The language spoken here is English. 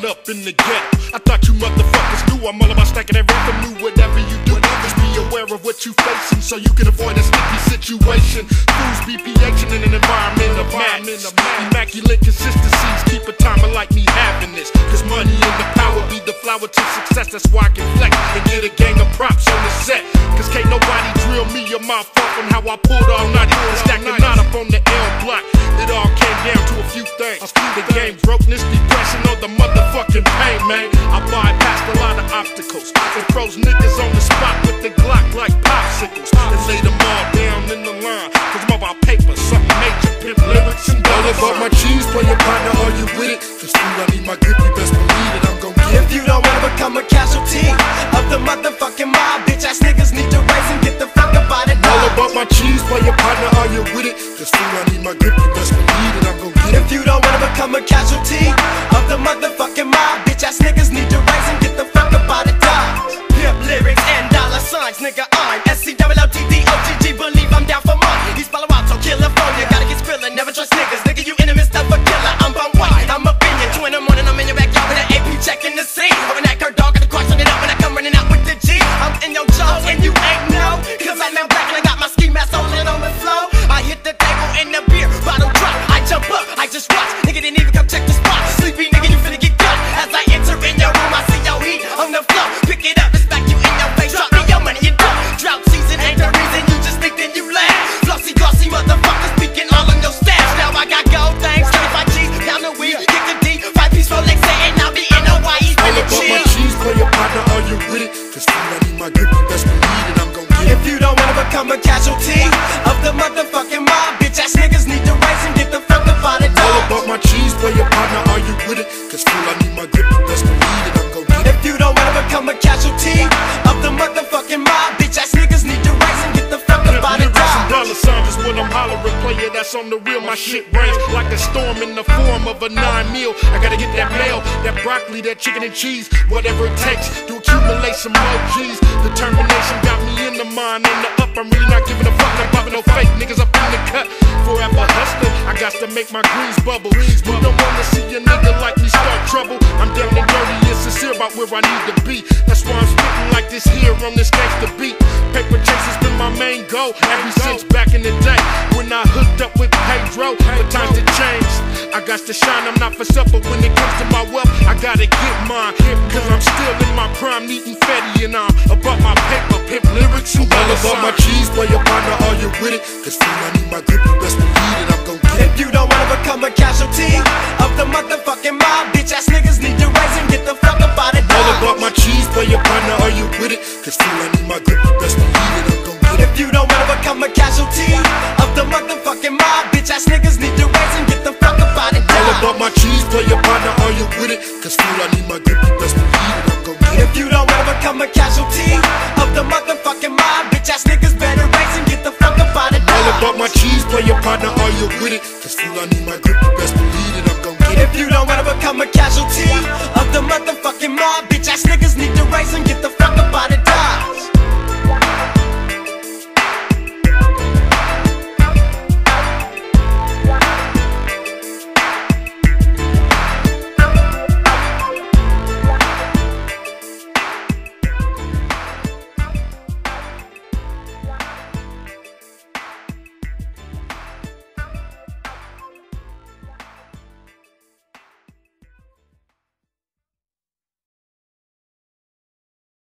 the ghetto. I thought you motherfuckers knew I'm all about stacking that revenue. Whatever you do, just be aware of what you facing so you can avoid a sticky situation. Fools be PHing in an environment of madness. Immaculate consistencies keep a timer like me having this. Cause money and the power be the flower to success. That's why I can flex and get a gang of props on the set. Cause can't nobody drill me or my fuck on how I pulled all night and the knot up on the L block. It all came down to a few things. The game or the motherfucking pain, man. I bypassed a lot of obstacles and froze niggas on the spot with the Glock like popsicles and laid them all down in the line. Cause I'm about paper, something major, pimp lyrics and All about my cheese, play your partner, are you with it? Cause fool, I need my grip, you best believe it, I'm gon' get If you don't wanna become a casualty of the motherfucking mob, bitch ass niggas need to rise and get the fuck up out of All about my cheese, play your partner, are you with it? Cause fool, I need my grip, you best believe it, I'm gon' get it. If you don't wanna become a casualty become a casualty of the motherfucking mob, bitch ass niggas need to rise and get the fuck up out of All about my cheese, play your partner, are you with it? Cause fool, I need my grip, you best believe it, I'm gon' get it. If you don't wanna become a casualty of the motherfucking mob, bitch ass niggas need to rise and get the fuck up out of and Dodge. dollar signs is what I'm hollering. Player that's on the real. My shit rains like a storm in the form of a nine meal. I gotta get that mail, that broccoli, that chicken and cheese. Whatever it takes to accumulate some more G's. Determination got me in the mind and the up. I'm really not giving a fuck. I'm popping no fake niggas up in the cut. Forever hustling. I got to make my greens bubble. You don't wanna see a nigga like me start trouble. I'm down and dirty and sincere about where I need to be. That's why I'm spitting like this here on this gangster beat. Paper chase has been my main goal ever since back in the day when I hooked up with Pedro. But times have changed. I got to shine, I'm not for supper when it comes to my wealth. I gotta get mine. Cause I'm still in my prime, needing fatty and I'm about my paper, pimp lyrics and All about my cheese, play your partner, are you with it? Cause fool, I need my grip, you best believe it, I'm gon' get it. If you don't wanna become a casualty of the motherfucking mob, bitch ass niggas need to rise and get the fuck up out of All about my cheese, play your partner, are you with it? Cause fool, I need my grip, you best believe it, I'm gon' get it. If you don't wanna become a casualty of the motherfucking mob, bitch ass niggas need to rise and get the fuck up out of All about my cheese, play your partner, are with it? Cause fool, I need my grip, you best believe it, I'm gon' get it. If you don't wanna become a casualty of the motherfucking mob, bitch ass niggas better rise and get the fuck up out of dodge All about my cheese, play your partner, are you with it? Cause fool, I need my grip,